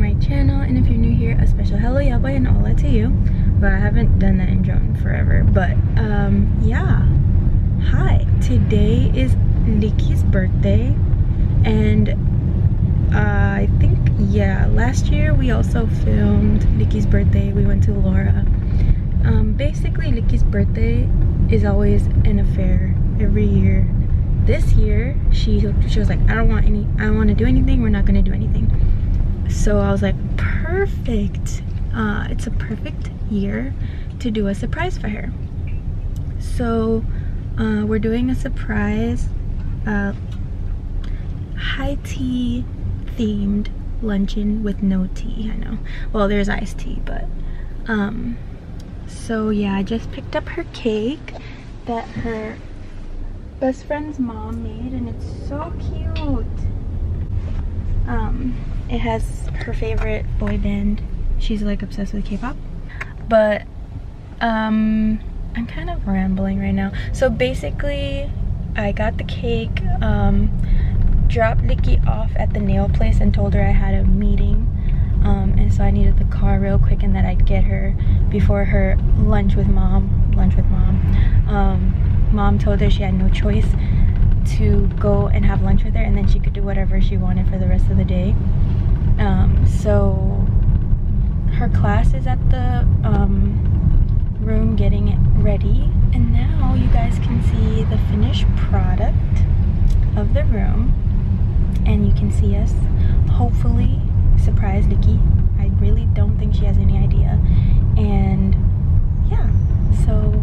my channel and if you're new here a special hello yaboy and hola to you. But i haven't done that in forever but um yeah. Hi today is Likky's birthday and uh, i think yeah last year we also filmed Likky's birthday we went to laura. Um basically Likky's birthday is always an affair every year. This year she she was like i don't want any i don't want to do anything we're not going to do anything so i was like perfect. Uh, it's a perfect year to do a surprise for her. So uh, we're doing a surprise uh, high tea themed luncheon with no tea i know. Well there's iced tea but um so yeah i just picked up her cake that her best friend's mom made and it's so cute. Um it has her favorite boy band. She's like obsessed with k-pop. But um i'm kind of rambling right now. So basically i got the cake um dropped Likky off at the nail place and told her I had a meeting um, and so I needed the car real quick and that I'd get her before her lunch with mom lunch with mom. Um, mom told her she had no choice to go and have lunch with her and then she could do whatever she wanted for the rest of the day um, so her class is at the um, room getting it ready and now you guys can see the finished product of the room and you can see us hopefully surprise Likky. I really don't think she has any idea. And yeah, so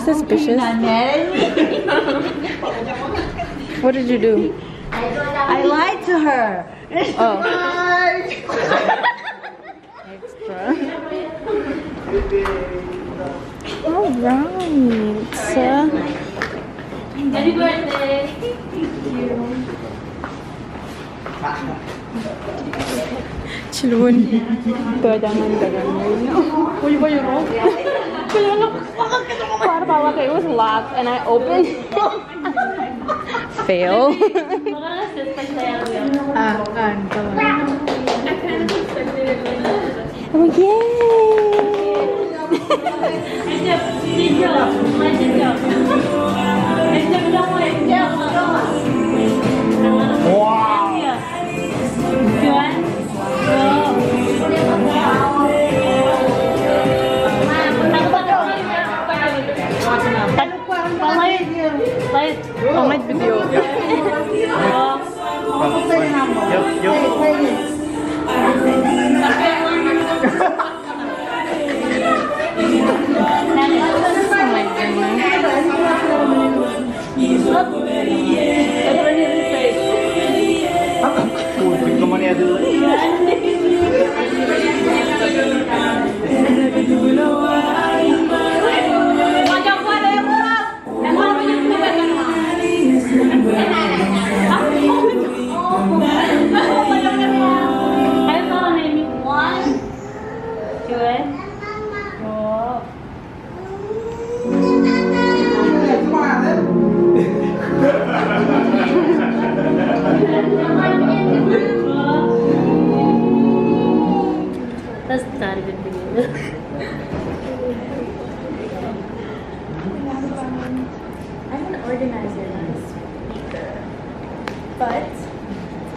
She suspicious? What did you do? I lied to her. Oh. Extra. All right. Happy birthday! Chilun. Ito, jangan ganun. Uy, ba yun? Kaya lang, para pala kayo was locked and I opened. Fail. Baka na-set pa siya yun. Kan, Oh, yay! Video! Video. Naman yan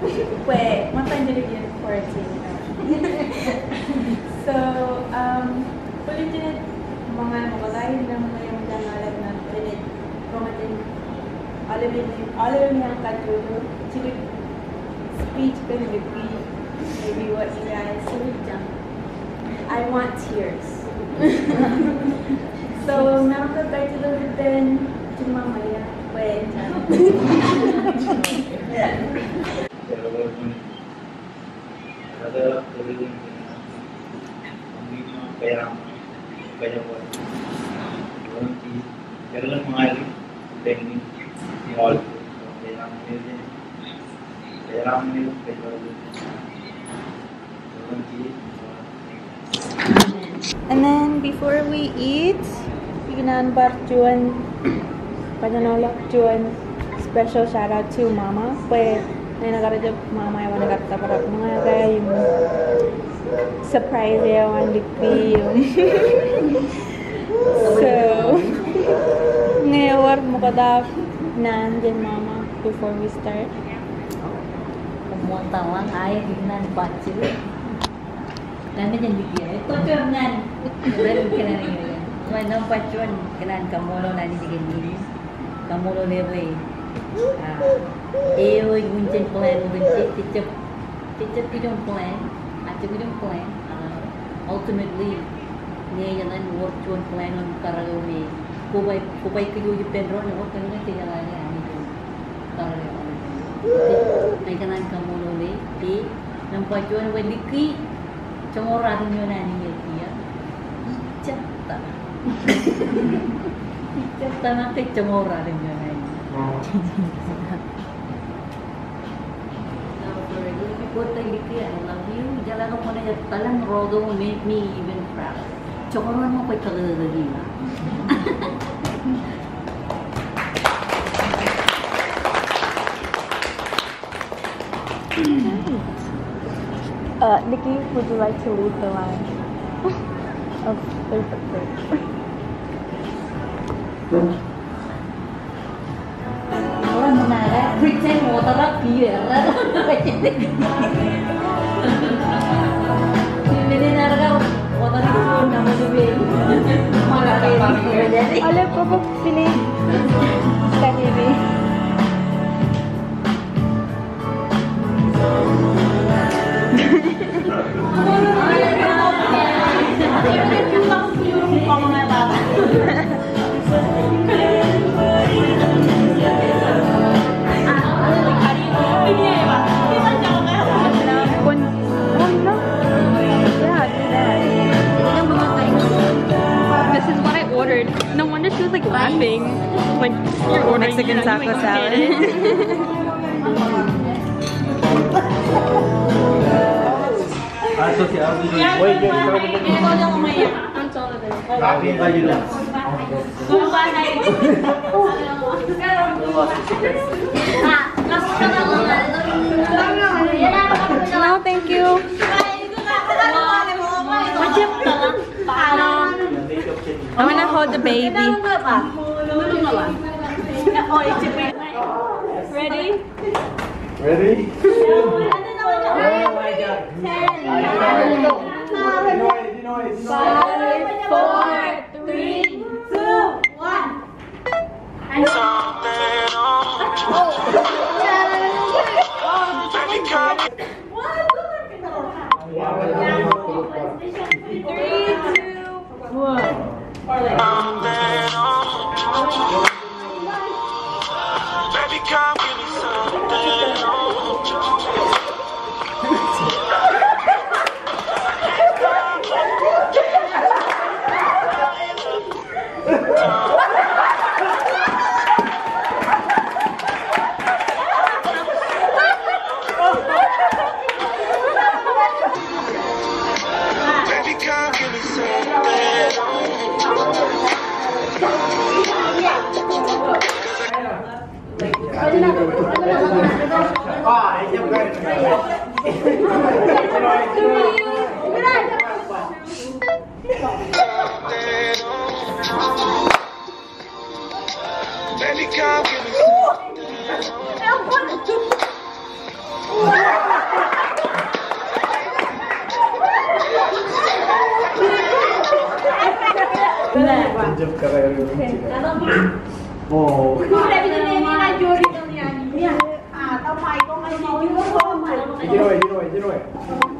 ka. Pwe, mapandilig yun for a team. so, um, ulitin mga makakain ng mga yung danalat na pinit. Kumatin, alamin alamin yung katulo. Chilik speech can repeat maybe what you guys I want tears. so, nakakatulog din cuma Maya. Wait. Ada And then before we eat, ginanbar Juan Pajanolak Juan special shout out to Mama. Pues నేనొకరోజు మామయ్య వాళ్ళ కథ మామయ్య surprise అయ్యామండికి so ఎవరు కదా non and Mama before we start, muntah lang ay nan pacil nana jan dikian itu kenan. Dari kenan ini. Cuma nam kamu lo nani dikian ini kamu lo nerlei Eu e Wincin plan Wincin cicep cicep we don't plan. Acep we don't plan. Uh, ultimately nghe yang lain work cuan plan on karayo me kubai kubai kayu di penro ne work kan ngai jalan ya ni tu karayo ai kanan kamu lo me di nampak cuan wediki cemora tu nyona ni ya icap tak icap tanah cemora dengan lain buat tayo I love you. Jalan ko na yung talang rodo mo make me even proud. Chokoron mo ko'y kagalagi na. Uh, Likky, would you like to lead the line of their kucing motor lagi ya. Ini narga motor itu nama juga. Mana jadi? Oleh pupuk sini. Tadi ini. Kamu mau ngomong apa? What I ordered. No wonder she was like laughing. Like you're ordering Mexican you know, taco you salad. no, thank you. I wanna hold the baby. Ready? Ready? Oh my God. Dinoy, Dinoy, Dinoy. Four, three, Baby, Dinoy, Dinoy. something. Oh. Baby, come give me something. Oh. Cause I can't stop loving you. Yeah, since I